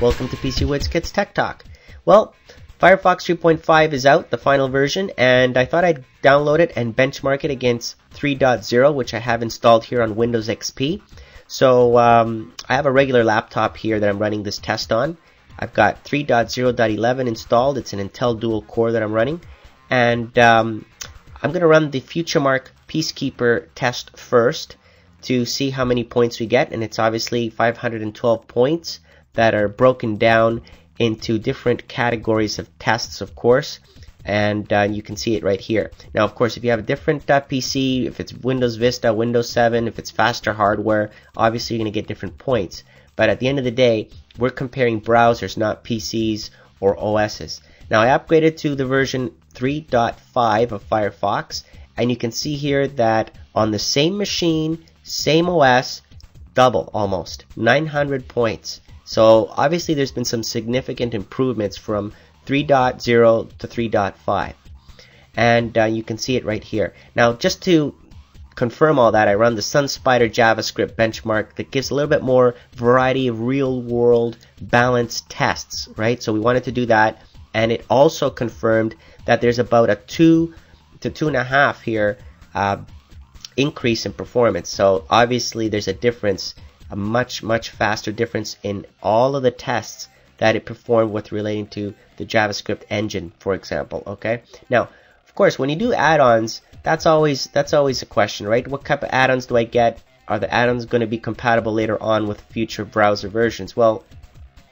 Welcome to PCWizKids Tech Talk. Well, Firefox 3.5 is out, the final version, and I thought I'd download it and benchmark it against 3.0, which I have installed here on Windows XP. So um, I have a regular laptop here that I'm running this test on. I've got 3.0.11 installed. It's an Intel dual core that I'm running, and um, I'm going to run the FutureMark Peacekeeper test first to see how many points we get, and it's obviously 512 points that are broken down into different categories of tests, of course, and uh, you can see it right here. Now, of course, if you have a different uh, PC, if it's Windows Vista, Windows 7, if it's faster hardware, obviously you're going to get different points. But at the end of the day, we're comparing browsers, not PCs or OSs. Now, I upgraded to the version 3.5 of Firefox, and you can see here that on the same machine, same OS, double almost, 900 points. So obviously there's been some significant improvements from 3.0 to 3.5. And uh, you can see it right here. Now just to confirm all that, I run the SunSpider JavaScript benchmark that gives a little bit more variety of real world balanced tests, right? So we wanted to do that. And it also confirmed that there's about a two to two and a half here uh, increase in performance. So obviously there's a difference a much, much faster difference in all of the tests that it performed with relating to the JavaScript engine, for example. Okay. Now, of course, when you do add-ons, that's always that's always a question, right? What type of add-ons do I get? Are the add-ons going to be compatible later on with future browser versions? Well,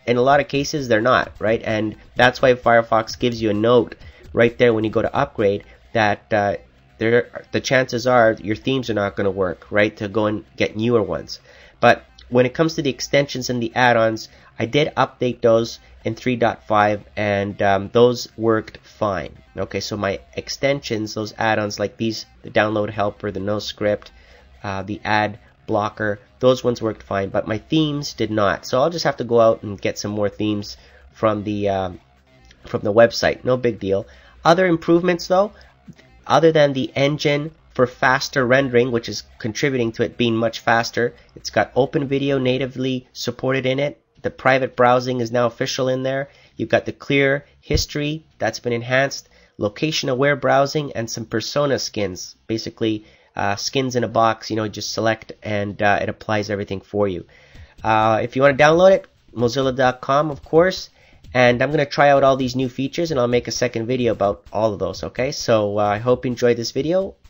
in a lot of cases, they're not, right? And that's why Firefox gives you a note right there when you go to upgrade that uh, there the chances are your themes are not going to work, right? To go and get newer ones. But when it comes to the extensions and the add-ons, I did update those in 3.5 and um, those worked fine. Okay, so my extensions, those add-ons like these, the download helper, the no script, uh, the ad blocker, those ones worked fine, but my themes did not. So I'll just have to go out and get some more themes from the um, from the website. No big deal. Other improvements though, other than the engine for faster rendering, which is contributing to it being much faster. It's got open video natively supported in it. The private browsing is now official in there. You've got the clear history that's been enhanced, location aware browsing, and some persona skins. Basically, uh, skins in a box, you know, just select and uh, it applies everything for you. Uh, if you want to download it, mozilla.com, of course. And I'm going to try out all these new features and I'll make a second video about all of those, okay? So uh, I hope you enjoyed this video